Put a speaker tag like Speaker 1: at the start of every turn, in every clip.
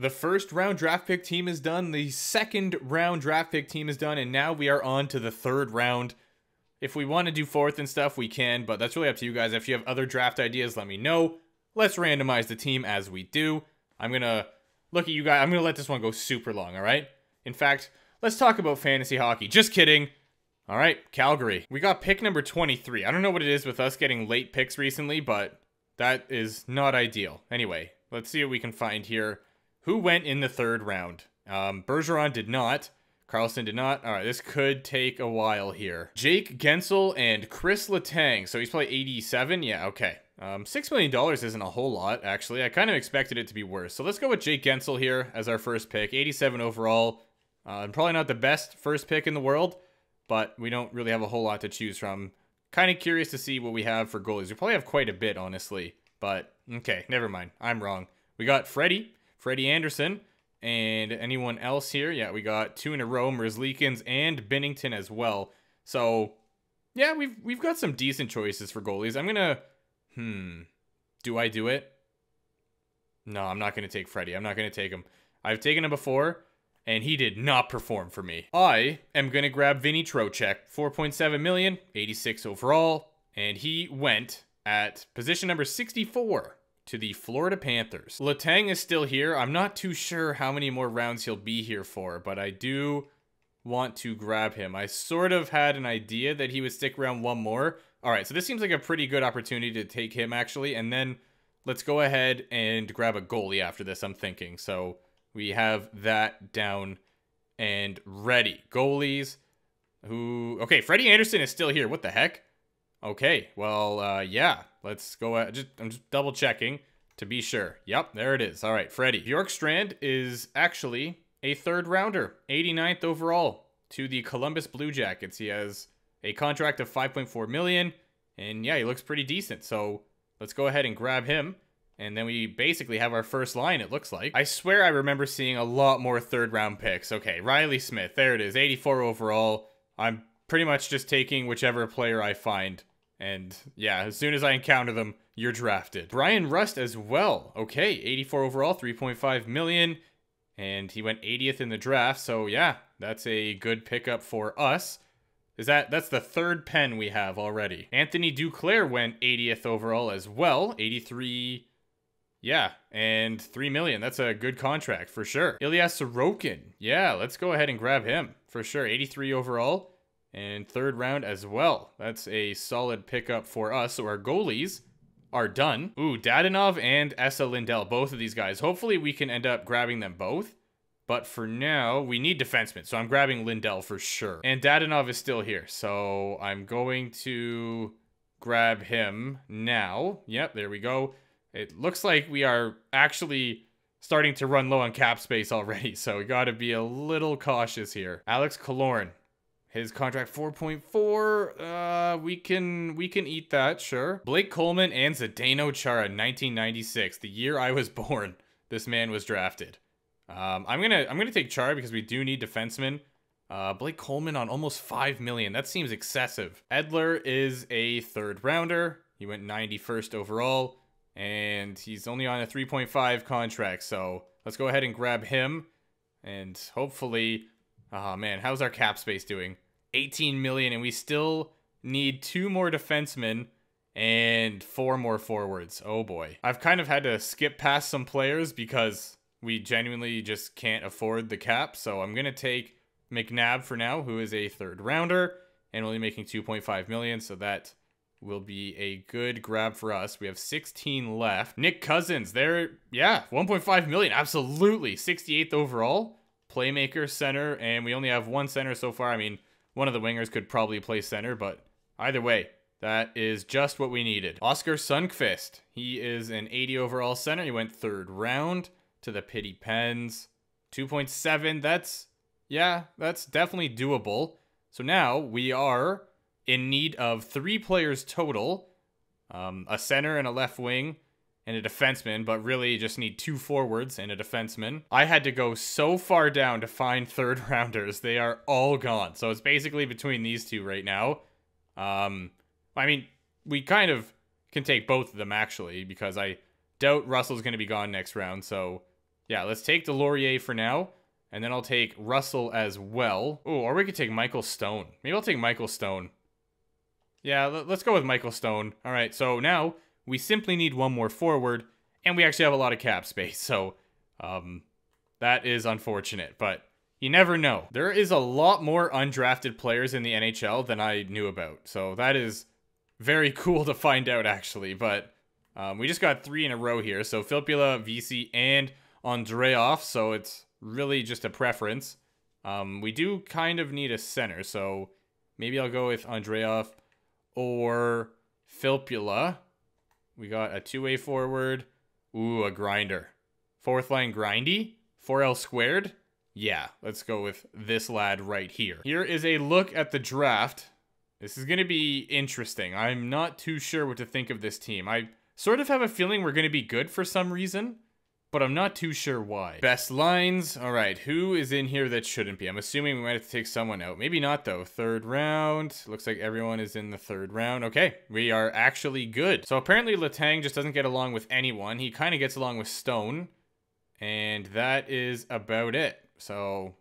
Speaker 1: The first round draft pick team is done. The second round draft pick team is done. And now we are on to the third round. If we want to do fourth and stuff, we can. But that's really up to you guys. If you have other draft ideas, let me know. Let's randomize the team as we do. I'm going to look at you guys. I'm going to let this one go super long, all right? In fact, let's talk about fantasy hockey. Just kidding. All right, Calgary. We got pick number 23. I don't know what it is with us getting late picks recently, but that is not ideal. Anyway, let's see what we can find here. Who went in the third round? Um, Bergeron did not. Carlson did not. All right, this could take a while here. Jake Guentzel and Chris Letang. So he's probably 87. Yeah, okay. Um, $6 million isn't a whole lot, actually. I kind of expected it to be worse. So let's go with Jake Guentzel here as our first pick. 87 overall. Uh, probably not the best first pick in the world, but we don't really have a whole lot to choose from. Kind of curious to see what we have for goalies. We probably have quite a bit, honestly. But, okay, never mind. I'm wrong. We got Freddie, Freddie Andersen. and anyone else here? Yeah, we got two in a row, Merzlikins and Binnington as well. So, yeah, we've we've got some decent choices for goalies. I'm going to Hmm. Do I do it? No, I'm not going to take Freddie. I'm not going to take him. I've taken him before, and he did not perform for me. I am going to grab Vinny Trocheck. 4.7 million, 86 overall, and he went at position number 64 to the Florida Panthers. Letang is still here. I'm not too sure how many more rounds he'll be here for, but I do want to grab him. I sort of had an idea that he would stick around one more, all right, so this seems like a pretty good opportunity to take him, actually. And then let's go ahead and grab a goalie after this, I'm thinking. So we have that down and ready. Goalies who... Okay, Freddie Andersen is still here. What the heck? Okay, well, uh, yeah. Let's go... Just I'm just double checking to be sure. Yep, there it is. All right, Freddie. Bjorkstrand is actually a third rounder, 89th overall to the Columbus Blue Jackets. He has a contract of 5.4 million, and yeah, he looks pretty decent. So let's go ahead and grab him. And then we basically have our first line, it looks like. I swear I remember seeing a lot more third round picks. Okay, Riley Smith, there it is, 84 overall. I'm pretty much just taking whichever player I find. And yeah, as soon as I encounter them, you're drafted. Bryan Rust as well. Okay, 84 overall, 3.5 million. And he went 80th in the draft. So yeah, that's a good pickup for us. Is that that's the third pen we have already. Anthony Duclair went 80th overall as well, 83 yeah, and 3 million. That's a good contract for sure. Ilya Sorokin. Yeah, let's go ahead and grab him for sure. 83 overall and third round as well. That's a solid pickup for us. So our goalies are done. Ooh, Dadonov and Esa Lindell, both of these guys. Hopefully we can end up grabbing them both. But for now, we need defensemen, so I'm grabbing Lindell for sure. And Dadonov is still here, so I'm going to grab him now. Yep, there we go. It looks like we are actually starting to run low on cap space already, so we got to be a little cautious here. Alex Killorn, his contract 4.4. Uh, we can we can eat that, sure. Blake Coleman and Zdeno Chara, 1996, the year I was born. This man was drafted. Um, I'm gonna I'm gonna take Char because we do need defensemen. Uh, Blake Coleman on almost five million. That seems excessive. Edler is a third rounder. He went 91st overall, and he's only on a 3.5 contract. So let's go ahead and grab him, and hopefully, oh man, how's our cap space doing? 18 million, and we still need two more defensemen and four more forwards. Oh boy. I've kind of had to skip past some players because we genuinely just can't afford the cap. So I'm going to take McNabb for now, who is a third rounder and only making 2.5 million. So that will be a good grab for us. We have 16 left. Nick Cousins, there, yeah, 1.5 million. Absolutely. 68th overall. Playmaker, center, and we only have one center so far. I mean, one of the wingers could probably play center, but either way, that is just what we needed. Oskar Sundqvist, he is an 80 overall center. He went third round to the Pity Pens. 2.7, that's, yeah, that's definitely doable. So now we are in need of three players total um, a center and a left wing and a defenseman, but really just need two forwards and a defenseman. I had to go so far down to find third rounders. They are all gone. So it's basically between these two right now. Um, I mean, we kind of can take both of them actually because I doubt Russell's going to be gone next round. So Yeah, let's take Delorier for now. And then I'll take Russell as well. Oh, or we could take Michael Stone. Maybe I'll take Michael Stone. Yeah, let's go with Michael Stone. All right, so now we simply need one more forward, and we actually have a lot of cap space, so um, that is unfortunate, but you never know. There is a lot more undrafted players in the NHL than I knew about, so that is very cool to find out, actually, but um, we just got three in a row here, so Filppula, Vesey, and Andreoff, so it's really just a preference. Um, we do kind of need a center, so maybe I'll go with Andreoff or Filppula. We got a two-way forward. Ooh, a grinder. Fourth line grindy? 4L squared? Yeah, let's go with this lad right here. Here is a look at the draft. This is going to be interesting. I'm not too sure what to think of this team. I sort of have a feeling we're going to be good for some reason but I'm not too sure why. Best lines. All right, who is in here that shouldn't be? I'm assuming we might have to take someone out. Maybe not, though. Third round. Looks like everyone is in the third round. Okay, we are actually good. So apparently Letang just doesn't get along with anyone. He kind of gets along with Stone. And that is about it. So,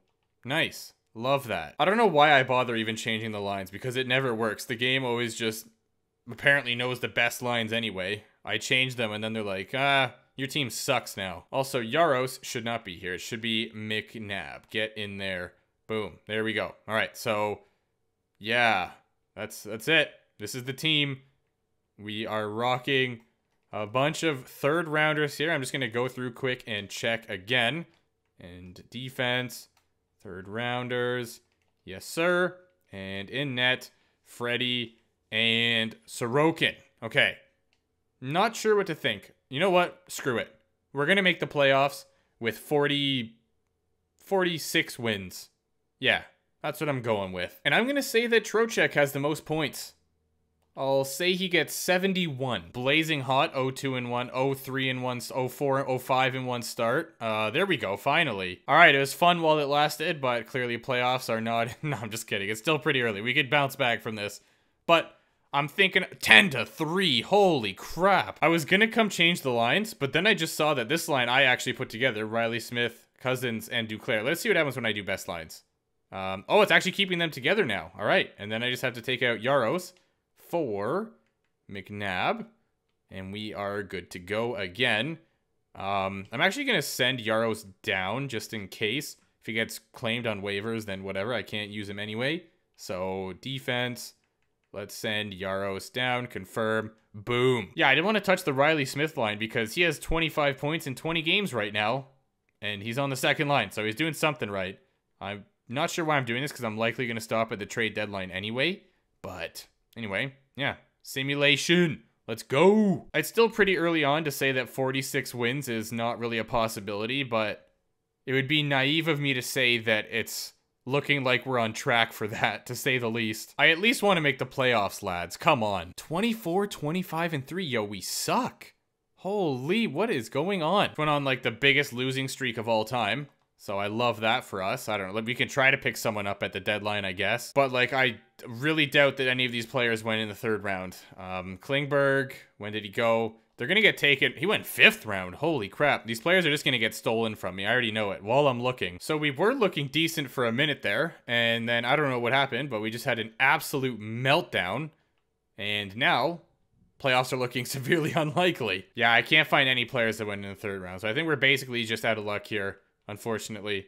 Speaker 1: nice. Love that. I don't know why I bother even changing the lines, because it never works. The game always just apparently knows the best lines anyway. I change them, and then they're like, ah your team sucks now. Also, Jaros should not be here. It should be McNabb. Get in there. Boom. There we go. All right. So, yeah, that's that's it. This is the team. We are rocking a bunch of third rounders here. I'm just going to go through quick and check again. And defense, third rounders. Yes, sir. And in net, Freddie and Sorokin. Okay. Not sure what to think you know what? Screw it. We're going to make the playoffs with 40, 46 wins. Yeah, that's what I'm going with. And I'm going to say that Trocheck has the most points. I'll say he gets 71. Blazing hot, 0-2 and 1, 0-3 and 1, 0-4, 0-5 and 1 start. Uh, there we go, finally. All right, it was fun while it lasted, but clearly playoffs are not... no, I'm just kidding. It's still pretty early. We could bounce back from this. But I'm thinking 10 to 3. Holy crap. I was going to come change the lines, but then I just saw that this line I actually put together Riley Smith, Cousins, and Duclair. Let's see what happens when I do best lines. Um, oh, it's actually keeping them together now. All right. And then I just have to take out Jaros for McNabb. And we are good to go again. Um, I'm actually going to send Jaros down just in case. If he gets claimed on waivers, then whatever. I can't use him anyway. So defense. Let's send Jaros down, confirm, boom. Yeah, I didn't want to touch the Riley Smith line because he has 25 points in 20 games right now. And he's on the second line, so he's doing something right. I'm not sure why I'm doing this because I'm likely going to stop at the trade deadline anyway. But anyway, yeah, simulation. Let's go. It's still pretty early on to say that 46 wins is not really a possibility, but it would be naive of me to say that it's looking like we're on track for that, to say the least. I at least want to make the playoffs, lads. Come on. 24, 25, and 3. Yo, we suck. Holy, what is going on? Went on like the biggest losing streak of all time. So I love that for us. I don't know. We can try to pick someone up at the deadline, I guess. But like, I really doubt that any of these players went in the third round. Um, Klingberg, when did he go? They're going to get taken. He went fifth round. Holy crap. These players are just going to get stolen from me. I already know it while I'm looking. So we were looking decent for a minute there. And then I don't know what happened, but we just had an absolute meltdown. And now playoffs are looking severely unlikely. Yeah, I can't find any players that went in the third round. So I think we're basically just out of luck here, unfortunately.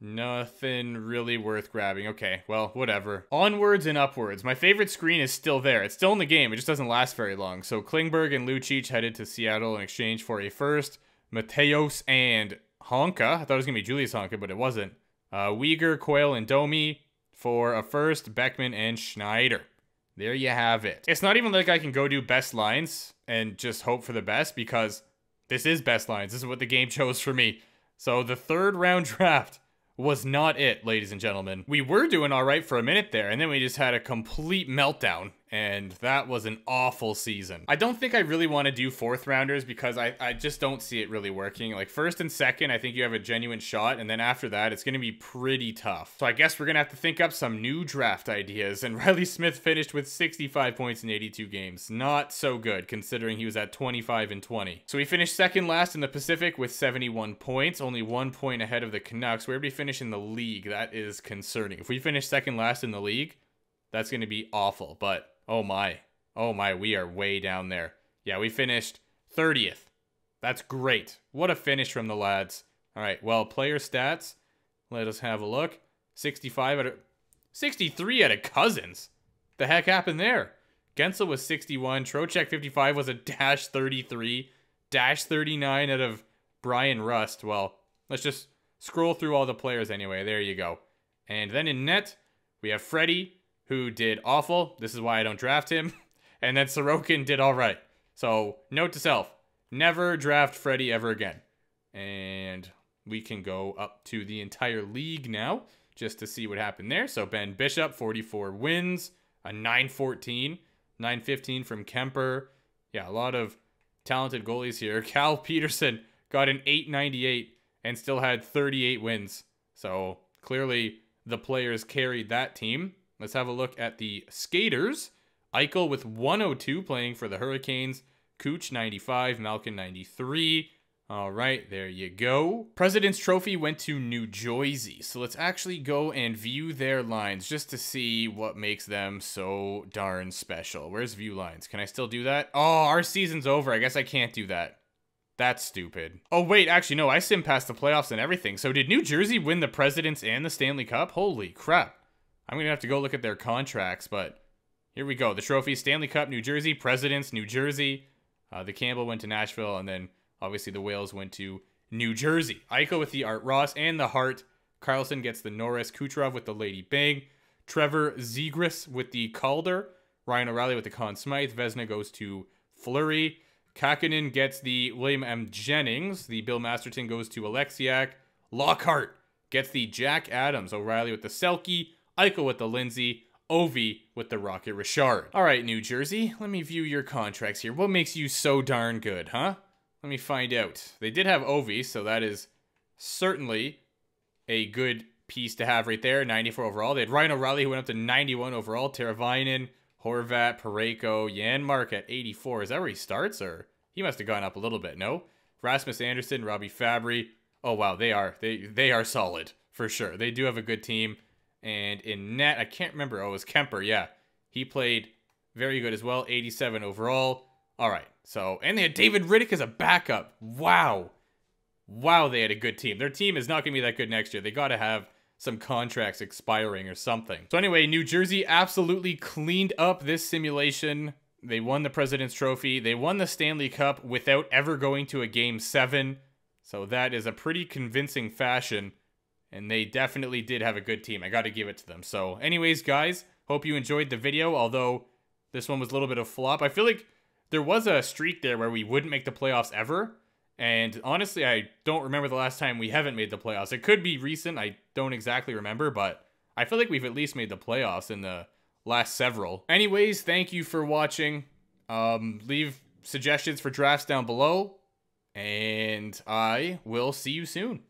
Speaker 1: Nothing really worth grabbing. Okay, well, whatever. Onwards and upwards. My favorite screen is still there. It's still in the game. It just doesn't last very long. So Klingberg and Lucic headed to Seattle in exchange for a first. Mateos and Honka. I thought it was going to be Julius Honka, but it wasn't. Uh, Weegar, Coyle, and Domi for a first. Beckman and Schneider. There you have it. It's not even like I can go do best lines and just hope for the best because this is best lines. This is what the game chose for me. So the third round draft was not it, ladies and gentlemen. We were doing all right for a minute there, and then we just had a complete meltdown. And that was an awful season. I don't think I really want to do fourth rounders because I, I just don't see it really working. Like first and second, I think you have a genuine shot, and then after that, it's going to be pretty tough. So I guess we're going to have to think up some new draft ideas, and Riley Smith finished with 65 points in 82 games. Not so good, considering he was at 25 and 20. So he finished second last in the Pacific with 71 points, only one point ahead of the Canucks. Where did he finish in the league? That is concerning. If we finish second last in the league, that's going to be awful, but Oh my. Oh my, we are way down there. Yeah, we finished 30th. That's great. What a finish from the lads. All right, well, player stats. Let us have a look. 65 out of 63 out of Cousins. The heck happened there? Guentzel was 61. Trocheck 55 was a dash 33. Dash 39 out of Bryan Rust. Well, let's just scroll through all the players anyway. There you go. And then in net, we have Freddie, who did awful. This is why I don't draft him. And then Sorokin did all right. So, note to self never draft Freddie ever again. And we can go up to the entire league now just to see what happened there. So, Ben Bishop, 44 wins, a 914, 915 from Kuemper. Yeah, a lot of talented goalies here. Cal Petersen got an 898 and still had 38 wins. So, clearly the players carried that team. Let's have a look at the skaters. Eichel with 102 playing for the Hurricanes. Cooch 95, Malkin 93. All right, there you go. President's Trophy went to New Jersey. So let's actually go and view their lines just to see what makes them so darn special. Where's view lines? Can I still do that? Oh, our season's over. I guess I can't do that. That's stupid. Oh, wait, actually, no, I sim past the playoffs and everything. So did New Jersey win the Presidents and the Stanley Cup? Holy crap. I'm going to have to go look at their contracts, but here we go. The trophy, Stanley Cup, New Jersey, Presidents, New Jersey. Uh, the Campbell went to Nashville, and then obviously the Wales went to New Jersey. Eichel with the Art Ross and the Hart. Carlson gets the Norris. Kucherov with the Lady Byng. Trevor Zegras with the Calder. Ryan O'Reilly with the Conn Smythe. Vezina goes to Fleury. Kahkonen gets the William M. Jennings. The Bill Masterton goes to Alexiak. Lockhart gets the Jack Adams. O'Reilly with the Selke. Eichel with the Lindsay, Ovi with the Rocket Richard. All right, New Jersey, let me view your contracts here. What makes you so darn good, huh? Let me find out. They did have Ovi, so that is certainly a good piece to have right there. 94 overall. They had Ryan O'Reilly, who went up to 91 overall. Teravainen, Horvat, Parayko, Janmark at 84. Is that where he starts, or he must have gone up a little bit? No. Rasmus Andersson, Robby Fabbri. Oh wow, they are they they are solid for sure. They do have a good team. And in net, I can't remember. Oh, it was Kuemper. Yeah. He played very good as well. 87 overall. All right. So, and they had David Rittich as a backup. Wow. Wow, they had a good team. Their team is not going to be that good next year. They got to have some contracts expiring or something. So anyway, New Jersey absolutely cleaned up this simulation. They won the President's Trophy. They won the Stanley Cup without ever going to a Game 7. So that is a pretty convincing fashion. And they definitely did have a good team. I got to give it to them. So anyways, guys, hope you enjoyed the video. Although this one was a little bit of flop. I feel like there was a streak there where we wouldn't make the playoffs ever. And honestly, I don't remember the last time we haven't made the playoffs. It could be recent. I don't exactly remember, but I feel like we've at least made the playoffs in the last several. Anyways, thank you for watching. Um, leave suggestions for drafts down below. And I will see you soon.